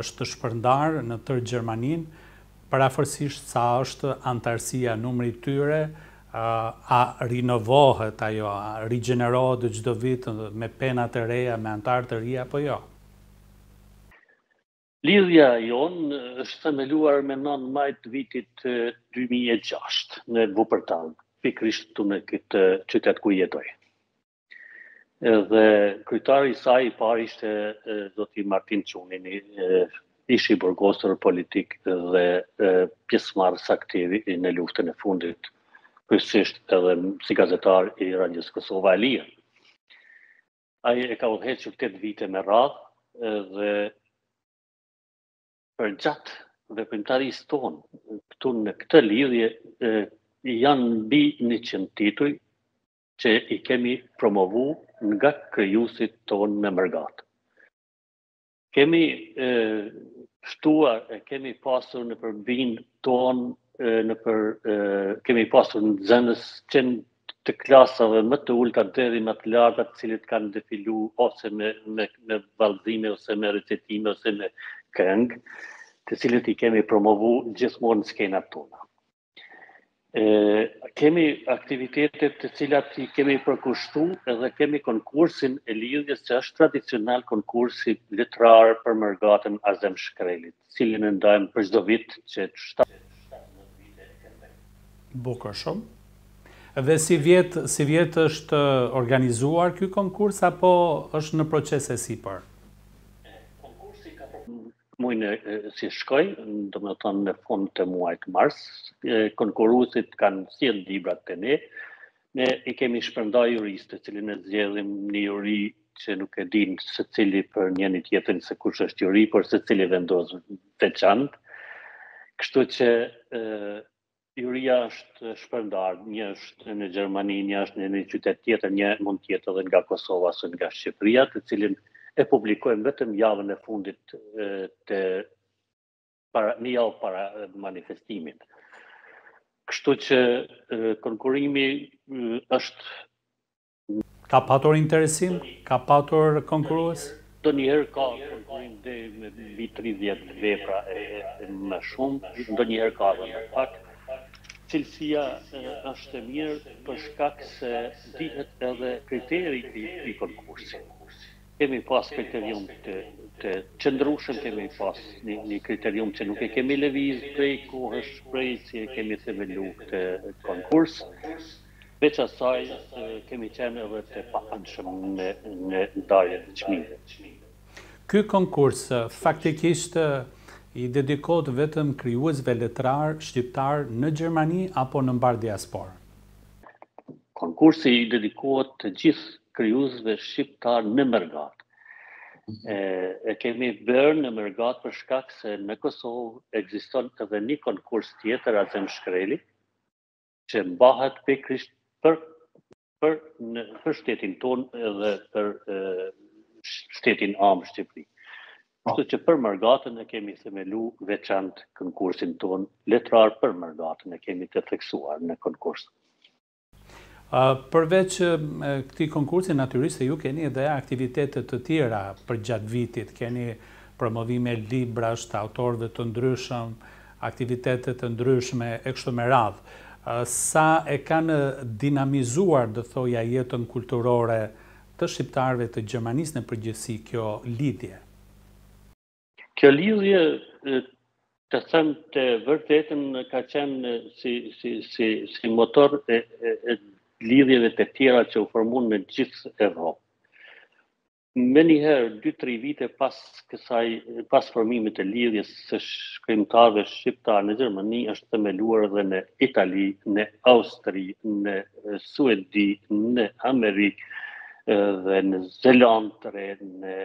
është shpërndarë në tërë Gjermaninë, Parafërsisht sa është anëtarësia, numri i tyre, a rinovohet ajo, a rigjenerohet çdo vit me pena të reja, me anëtarë të rinj apo jo? Lidhja jonë është themeluar me nëntë maj të vitit dy mijë e gjashtë në Wuppertal, pikërisht këtu në këtë qytet ku jetoj. Edhe kryetari i saj i parë ishte zoti Martin Çuni, ish i burgosur politik dhe pjesëmarrës aktiv në luftën e fundit, kryesisht edhe si gazetar i Radios Kosova e Lirë. Ai e ka udhëhequr 8 vite me radhë dhe përgjatë veprimtarisë tonë këtu në këtë lidhje janë mbi 100 tituj që i kemi promovu nga krijuesit tonë në mërgatë. Kemi shtuar e kemi pasur në përbërjen tonë nëpër kemi pasur nxënës që të klasave më të ulta deri më të larta të cilët kanë defilu ose me, me, me vallëzime ose me recitime ose me këngë të cilët i kemi promovu gjithmonë në skenat tona. E, kemi aktivitete të cilat i kemi përkushtu edhe kemi konkursin e lidhjes që është tradicional konkursi letrar për mërgatën Azem Shkreli, të cilin e ndajmë për çdo vit që të shta... Bukur shumë. Dhe sivjet, sivjet është organizuar ky konkurs apo është në proces e sipër? muajin që shkoi, domethënë në fund të muajit mars, konkurruesit kanë sjellë librat te ne. Ne i kemi shpërndarë jurisë, të cilin e zgjedhim një juri që nuk e din secili për njëni-tjetrin se kush është juri, por secili vendos veçantë. Kështu që Juria është shpërndarë, një është në Gjermani, një është në një qytet tjetër, një mund të jetë edhe nga Kosova ose nga Shqipëria, të cilin e publikojmë vetëm javën e fundit para, një javë para manifestimit. Kështu që konkurrimi është Ka patur interesim? Ka patur konkurrues? Ndonjëherë ka konkurrim deri me mbi tridhjetë vepra e më shumë, ndonjëherë ka edhe më pak. Cilësia është e mirë për shkak se dihet edhe kriteri i konkursit. Kemi pas kriterium të qëndrueshëm, kemi pas një kriterium që nuk e kemi lëvizë prej kohësh, prej që e kemi themelu këtë konkurs. Veç asaj, kemi qenë edhe të paanshëm në ndarje të çmimeve. Ky konkurs faktikisht i dedikohet vetëm krijuesve letrarë shqiptarë në Gjermani apo në mbarë diasporë? Konkursi i dedikohet të gjithë krijuesve shqiptarë në mërgatë. E kemi bërë në mërgatë për shkak se në Kosovë ekziston edhe një konkurs tjetër Azem Shkreli, që mbahet pikërisht për për në për shtetin tonë edhe për e, shtetin amë Shqipëri. Po. Kështu që për mërgatën e kemi themelu veçantë konkursin tonë letrar për mërgatën e kemi të theksuar në konkurs. Uh, përveç uh, këtij konkursi, natyrisht se ju keni edhe aktivitete të tjera përgjatë vitit, keni promovime librash të autorëve të ndryshëm, aktivitete të ndryshme e kështu me radhë, sa e kanë dinamizuar do të thoja jetën kulturore të shqiptarëve të Gjermanisë në përgjithësi kjo lidhje? Kjo lidhje të them të vërtetën ka qenë si si si si motor e lidhjeve të tjera që u formun në gjithë Evropë. Menjëherë, dy-tri vite pas kësaj, pas formimit të Lidhjes së Shkrimtarëve Shqiptarë në Gjermani, është themeluar edhe në Itali, në Austri, në Suedi, në Amerikë dhe në Zelandë të Re, në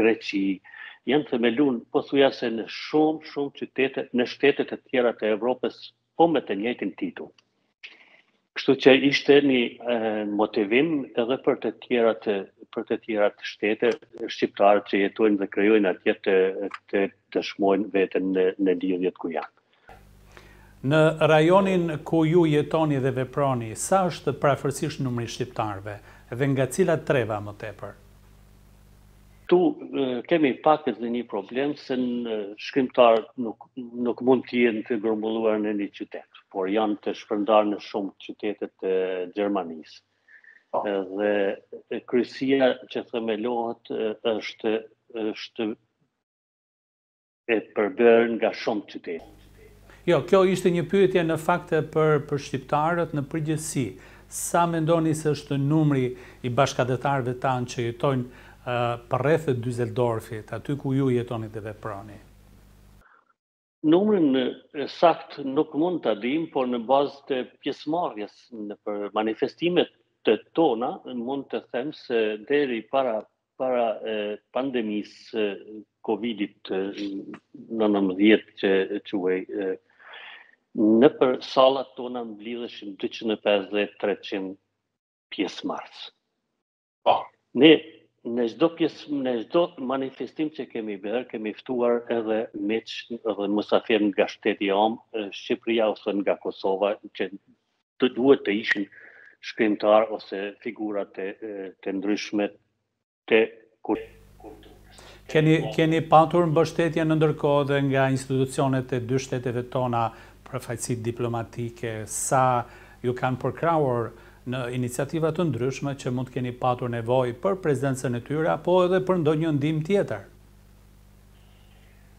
Greqi, janë themelun pothuajse në shumë, shumë qytete, në shtete të tjera të Evropës, po me të njëjtin titull. Kështu që ishte një motivim edhe për të tjerat për të tjerat shtete shqiptarët që jetojnë dhe krijojnë atje të të dëshmojnë veten në në lidhjet ku janë. Në rajonin ku ju jetoni dhe veproni, sa është prafërsisht numri i shqiptarëve dhe nga cilat treva më tepër? Këtu kemi pak edhe një problem se shkrimtarë nuk, nuk mund të jenë të grumbulluar në një qytet, por janë të shpërndarë në shumë qytete të Gjermanisë. Po. Dhe kryesia që themelohet është, është e përbërë nga shumë qytete. Jo, kjo ishte një pyetje në fakt për, për shqiptarët në përgjithësi. Sa mendoni se është numri i bashkatdhetarëve tanë që jetojnë përreth Dyzeldorfit, aty ku ju jetoni dhe veproni? Numrin e saktë nuk mund ta dimë, por në bazë të pjesëmarrjes nëpër manifestimet tona mund të them se deri para para pandemisë Covid 19 që quaj nëpër sallat tona mblidheshin 250-300 pjesëmarrës. Po. Ne në çdo pjesë në çdo manifestim që kemi bërë, kemi ftuar edhe miq dhe musafirë nga shteti amë Shqipëria ose nga Kosova që të duhet të ishin shkrimtarë ose figura të ndryshme të kulturës. Keni keni patur mbështetje në ndërkohë edhe nga institucionet e dy shteteve tona përfaqësitë diplomatike, sa ju kanë përkrahur në iniciativa të ndryshme që mund të keni patur nevojë për prezencën e tyre apo edhe për ndonjë ndihmë tjetër?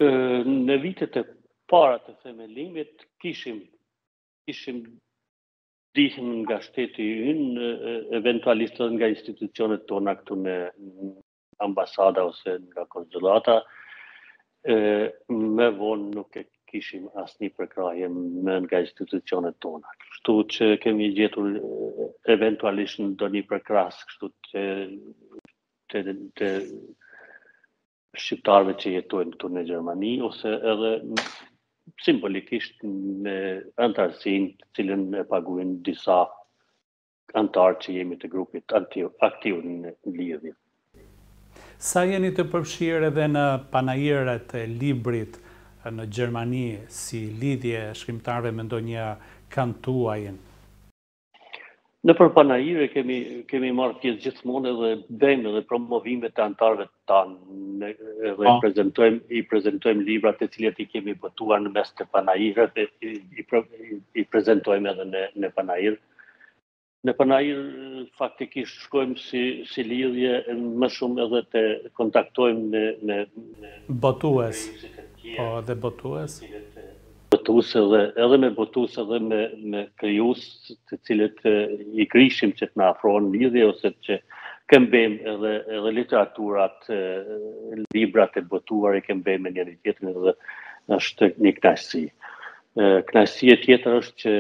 Në vitet e para të themelimit kishim kishim ndihmë nga shteti ynë, eventualisht edhe nga institucionet tona këtu në ambasada ose nga konsulata, më vonë nuk e kishim asnjë përkrahje më nga institucionet tona. Kështu që kemi gjetur eventualisht ndonjë përkrahës, kështu të, të, të, shqiptarëve që jetojnë këtu në Gjermani, ose edhe simbolikisht me anëtarësinë të cilën e paguajnë disa anëtarë që jemi të grupit aktiv, aktiv në lidhje. Sa jeni të përfshirë edhe në panairet e librit në Gjermani si lidhje e shkrimtarëve me ndonjë kënd tuajin? Nëpër panaire kemi, kemi marrë pjesë gjithmonë edhe bëjmë edhe promovime të anëtarëve tanë në, edhe pa. Po. prezentojmë, i prezentojmë librat të cilat i kemi botuar në mes të panaireve dhe i, i, i prezentojmë edhe në, në panair. Në panair faktikisht shkojmë si, si lidhje më shumë edhe të kontaktojmë në... në, në Botues, po edhe botues. Botuese dhe edhe me botues edhe me me krijues të cilët i grishim që të na afrohen në lidhje ose që këmbejmë edhe edhe literaturat, librat e botuar i këmbejmë me njëri-tjetrin dhe është një kënaqësi. Kënaqësi e tjetër është që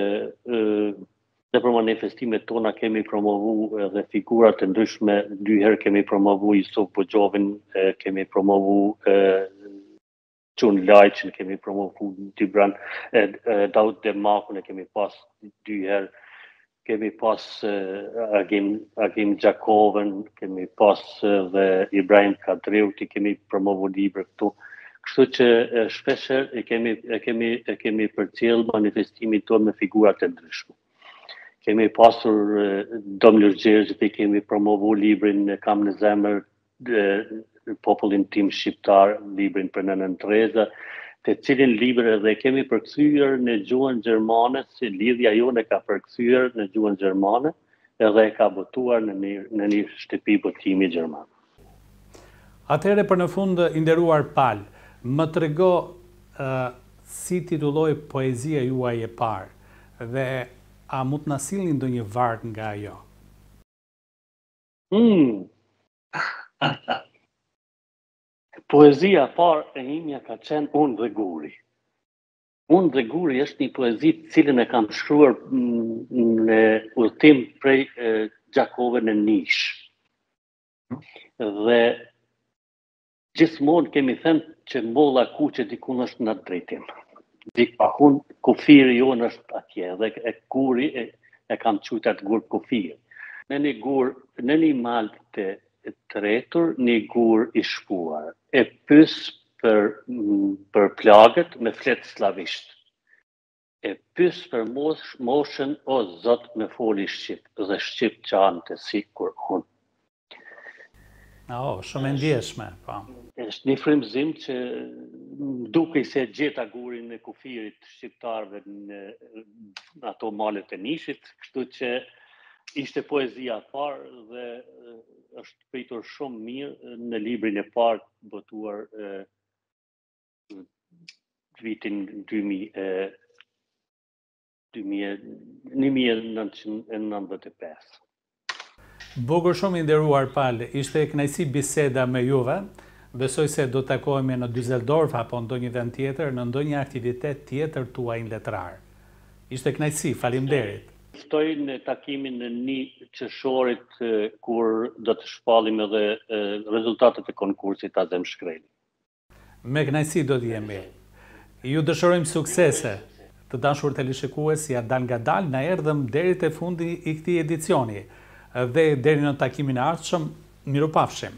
nëpër manifestimet tona kemi promovu edhe figurat e ndryshme, dy herë kemi promovu Jusuf Buxhovin, kemi promovu Çun Lajçin kemi promovu librin, e, e Daut Demakun e kemi pas dy herë, kemi pas e, Agim, Agim Gjakovën, kemi pas e, dhe Ibrahim Kadriut i kemi promovu libra këtu. Kështu që e, shpeshherë e kemi, e kemi, e kemi përcjellë manifestimet me figurat e ndryshme. Kemi pasur e, Dom Lush Gjergjit i kemi promovu librin e kam në zemër dhe popullin tim shqiptar librin për nënën Tereza, të cilin libër edhe e kemi përkthyer në gjuhën gjermane, si lidhja jonë e ka përkthyer në gjuhën gjermane, edhe e ka botuar në një, në një shtëpi botimi gjerman. Atëherë për në fund, i nderuar Pal, më trego uh, si titullohej poezia juaj e parë, dhe a mund të na sillni ndonjë varg nga ajo? Mm. Poezia e parë e imja ka qenë Unë dhe Guri. Unë dhe Guri është një poezi të cilën e kam shkruar mm, në udhëtim prej Gjakove në Nish. Dhe Gjithmonë kemi thënë që Molla e Kuqe dikun është n'atë drejtim. Dikun kufiri jonë është atje dhe e guri e, e kam qujtë atë gur kufiri. Në një gur, në një mal të tretur, një gur i shpuar. E pys për, për plagët, më flet sllavisht. E pys për moshën, o Zot, më foli shqip dhe shqip qante sikur unë. Oh, shumë e ndjeshme, po. Është një frymëzim që m'dukej se gjeta gurin e kufirit të shqiptarëve në ato malet e Nishit, kështu që ishte poezia e parë dhe është pritur shumë mirë në librin e parë botuar vitin 1995. Bukur shumë i nderuar Pal, ishte kënaqësi biseda me juve, besoj se do të takohemi në Dyseldorf apo ndonjë vend tjetër në ndonjë aktivitet tjetër tuajin letrar. Ishte kënaqësi, faleminderit. Ftoj në takimin e një qershorit kur do të shpallim edhe rezultatet e konkursit Azem Shkreli. Me kënaqësi do të jemi. Ju dëshirojmë suksese, të dashur teleshikues, ja dalëngadalë na erdhëm deri te fundi i këtij edicioni dhe deri në takimin e ardhshëm, mirupafshim!